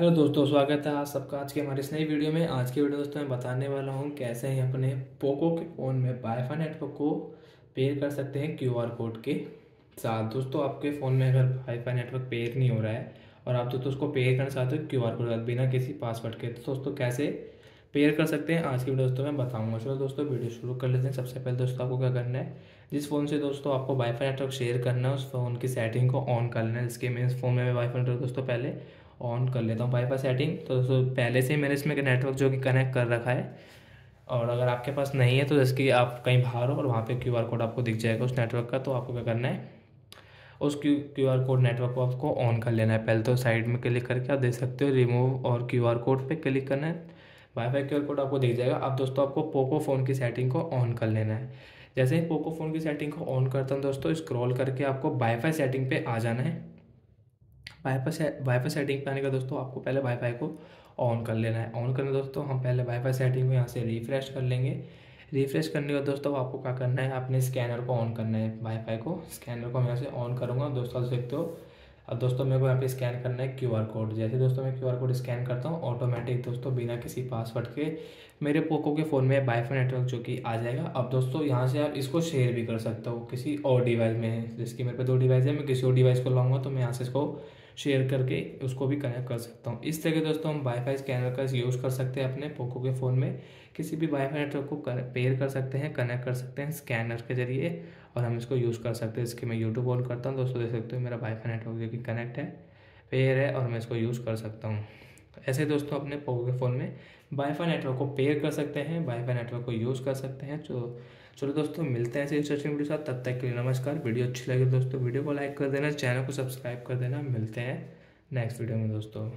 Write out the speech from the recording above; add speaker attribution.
Speaker 1: Hello दोस्तों, स्वागत है आप सबका आज के हमारे इस नई वीडियो में। आज की वीडियो दोस्तों मैं बताने वाला हूँ कैसे ही अपने पोको के फ़ोन में वाईफाई नेटवर्क को पेयर कर सकते हैं क्यूआर कोड के साथ। दोस्तों, आपके फ़ोन में अगर वाईफाई नेटवर्क पेयर नहीं हो रहा है और आप दोस्तों उसको पेयर करना चाहते हो क्यू आर कोड बिना किसी पासवर्ड के तो दोस्तों कैसे पेयर कर सकते हैं? आज की वीडियो दोस्तों मैं बताऊँगा। चलो दोस्तों, वीडियो शुरू कर लेते हैं। सबसे पहले दोस्तों आपको क्या करना है, जिस फ़ोन से दोस्तों आपको वाईफाई नेटवर्क शेयर करना है, उस फ़ोन की सेटिंग को ऑन कर लेना है, जिसके मेरे फ़ोन में वाईफाई नेटवर्क दोस्तों पहले ऑन कर लेता हूँ वाईफाई सेटिंग तो दोस्तों पहले से ही मैंने इसमें नेटवर्क जो कि कनेक्ट कर रखा है। और अगर आपके पास नहीं है तो जैसे कि आप कहीं बाहर हो और वहाँ पे क्यू आर कोड आपको दिख जाएगा उस नेटवर्क का तो आपको क्या करना है? उस Q Q R code network को आपको ऑन कर लेना है। पहले तो साइड में क्लिक करके आप देख सकते हो रिमूव और क्यू आर कोड पर क्लिक करना है। वाईफाई क्यू आर कोड आपको दिख जाएगा। अब दोस्तों, आपको पोको फ़ोन की सेटिंग को ऑन कर लेना है। जैसे ही पोको फ़ोन की सेटिंग को ऑन करता हूँ दोस्तों स्क्रॉल करके आपको वाईफाई सेटिंग पे आ जाना है। वाईफाई से वाईफाई सेटिंग पे आने का दोस्तों आपको पहले वाईफाई को ऑन कर लेना है। ऑन करना दोस्तों, हम पहले वाईफाई सेटिंग को यहाँ से रिफ्रेश कर लेंगे। रिफ्रेश करने के दोस्तों आपको क्या करना है? अपने स्कैनर को ऑन करना है वाईफाई को। स्कैनर को मैं यहाँ से ऑन करूँगा। दोस्तों देख सकते हो। अब दोस्तों, मेरे को यहाँ पे स्कैन करना है क्यू आर कोड जैसे दोस्तों, मैं क्यू आर कोड स्कैन करता हूँ ऑटोमेटिक दोस्तों, बिना किसी पासवर्ड के मेरे पोको के फ़ोन में वाईफाई नेटवर्क जो कि आ जाएगा। अब दोस्तों, यहाँ से आप इसको शेयर भी कर सकते हो किसी और डिवाइस में। जिसकी मेरे पे दो डिवाइस है, मैं किसी और डिवाइस को लाऊँगा तो मैं यहाँ से इसको शेयर करके उसको भी कनेक्ट कर सकता हूँ। इस तरह दोस्तों, हम वाईफाई स्कैनर का यूज़ कर सकते हैं अपने पोको के फ़ोन में। किसी भी वाईफाई नेटवर्क को पेयर कर सकते हैं कनेक्ट कर सकते हैं स्कैनर के ज़रिए और हम इसको यूज़ कर सकते हैं। इसके मैं यूट्यूब ऑन करता हूँ, दोस्तों देख सकते हो मेरा वाईफाई नेटवर्क जो कि कनेक्ट है पेयर है और मैं इसको यूज़ कर सकता हूँ। ऐसे दोस्तों अपने पोको के फ़ोन में वाईफाई नेटवर्क को पेयर कर सकते हैं वाईफाई नेटवर्क को यूज़ कर सकते हैं। तो चलो दोस्तों, मिलते हैं ऐसे इंटरेस्टिंग वीडियो साथ। तब तक के लिए नमस्कार। वीडियो अच्छी लगे दोस्तों, वीडियो को लाइक कर देना चैनल को सब्सक्राइब कर देना। मिलते हैं नेक्स्ट वीडियो में दोस्तों।